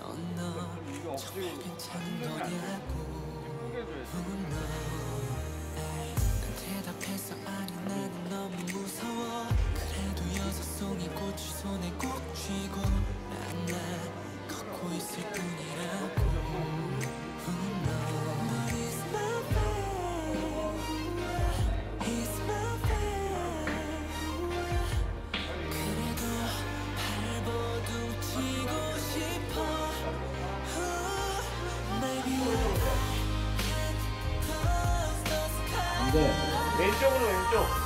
넌너 이거 억지로 쪼개줘야지. 난 대답해서 아니 나는 너무 무서워 그래도 여섯 송이 꽃을 손에 왼쪽으로 왼쪽.